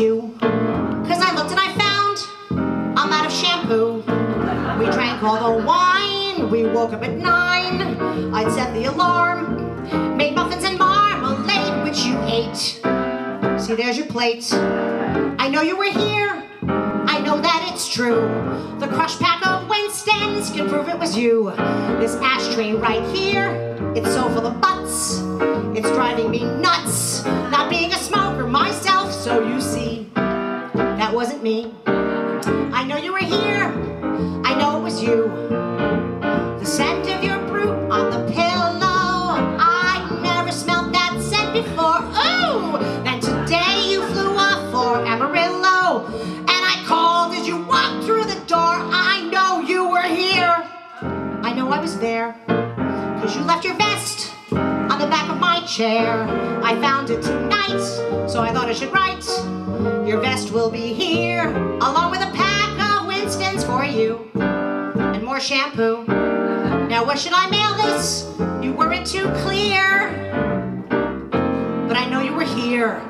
you. Cause I looked and I found I'm out of shampoo. We drank all the wine, we woke up at nine. I'd set the alarm, made muffins and marmalade, which you ate. See, there's your plate. I know you were here, I know that it's true. The crush pack of Winston's can prove it was you. This ashtray right here, it's so full of butts. Wasn't me. I know you were here. I know it was you. The scent of your Brut on the pillow. I never smelled that scent before. Ooh! Then today you flew off for Amarillo. And I called as you walked through the door. I know you were here. I know I was there. Cause you left your vest chair. I found it tonight, so I thought I should write. Your vest will be here, along with a pack of Winston's for you, and more shampoo. Now where should I mail this? You weren't too clear, but I know you were here.